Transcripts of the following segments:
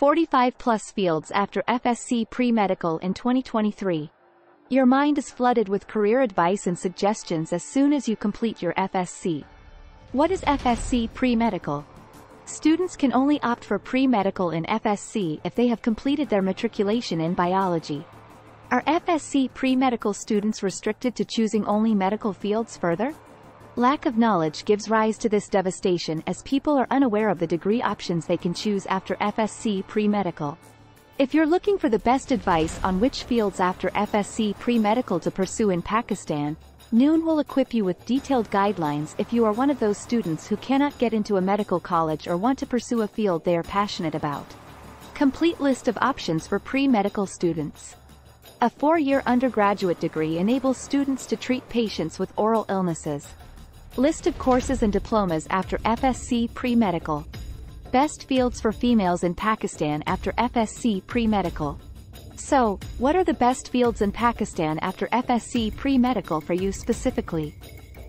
45 plus fields after FSC pre-medical in 2023. Your mind is flooded with career advice and suggestions as soon as you complete your FSC. What is FSC pre-medical? Students can only opt for pre-medical in FSC if they have completed their matriculation in biology. Are FSC pre-medical students restricted to choosing only medical fields further? Lack of knowledge gives rise to this devastation as people are unaware of the degree options they can choose after FSC pre-medical. If you're looking for the best advice on which fields after FSC pre-medical to pursue in Pakistan, Noon will equip you with detailed guidelines if you are one of those students who cannot get into a medical college or want to pursue a field they are passionate about. Complete list of options for pre-medical students. A four-year undergraduate degree enables students to treat patients with oral illnesses. List of courses and diplomas after FSC pre-medical. Best fields for females in Pakistan after FSC pre-medical. So, what are the best fields in Pakistan after FSC pre-medical for you specifically?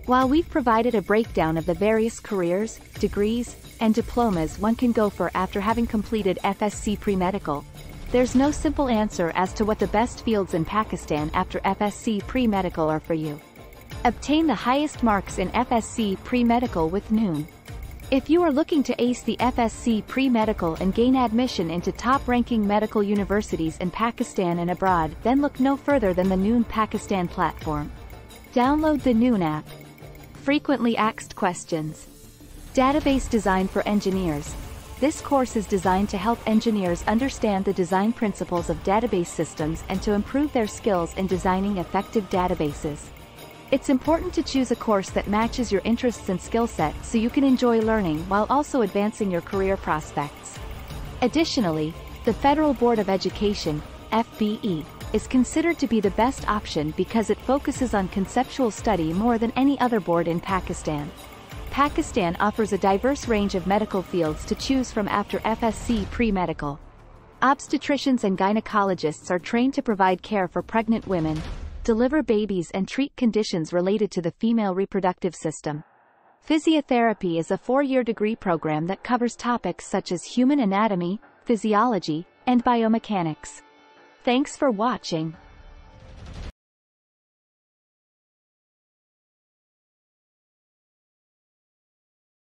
While we've provided a breakdown of the various careers, degrees, and diplomas one can go for after having completed FSC pre-medical, there's no simple answer as to what the best fields in Pakistan after FSC pre-medical are for you. Obtain the highest marks in FSC pre-medical with Noon. If you are looking to ace the FSC pre-medical and gain admission into top-ranking medical universities in Pakistan and abroad then look no further than the Noon Pakistan platform. Download the Noon app. Frequently asked questions. Database Design for Engineers. This course is designed to help engineers understand the design principles of database systems and to improve their skills in designing effective databases. It's important to choose a course that matches your interests and skill set so you can enjoy learning while also advancing your career prospects. Additionally, the Federal Board of Education, FBE, is considered to be the best option because it focuses on conceptual study more than any other board in Pakistan. Pakistan offers a diverse range of medical fields to choose from after FSC pre-medical. Obstetricians and gynecologists are trained to provide care for pregnant women, deliver babies and treat conditions related to the female reproductive system. Physiotherapy is a four-year degree program that covers topics such as human anatomy, physiology, and biomechanics. Thanks for watching.